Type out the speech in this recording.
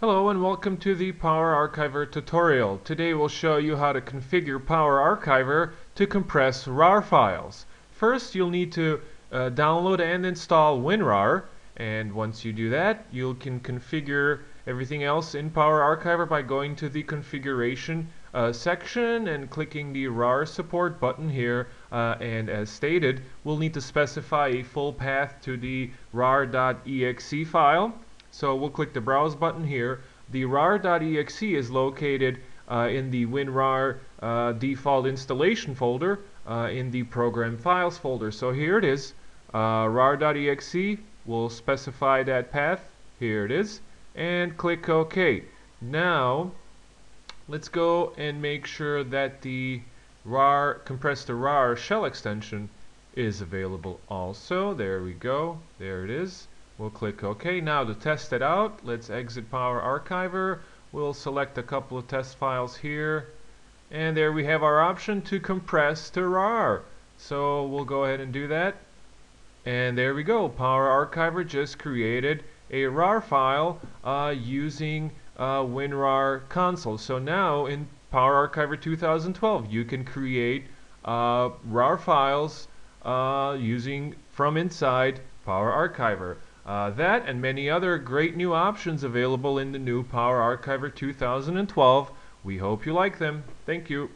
Hello and welcome to the Power Archiver tutorial. Today we'll show you how to configure Power Archiver to compress RAR files. First you'll need to uh, download and install WinRAR and once you do that you can configure everything else in Power Archiver by going to the configuration uh, section and clicking the RAR support button here uh, and as stated we'll need to specify a full path to the rar.exe file so we'll click the browse button here. The rar.exe is located uh, in the WinRAR uh, default installation folder uh, in the program files folder. So here it is, uh, rar.exe. We'll specify that path. Here it is. And click OK. Now, let's go and make sure that the rar compressed to rar shell extension is available also. There we go. There it is. We'll click OK. Now to test it out, let's exit Power Archiver. We'll select a couple of test files here. And there we have our option to compress to RAR. So we'll go ahead and do that. And there we go. Power Archiver just created a RAR file uh, using uh, WinRAR console. So now in Power Archiver 2012, you can create uh, RAR files uh, using from inside Power Archiver. Uh, that and many other great new options available in the new Power Archiver 2012. We hope you like them. Thank you.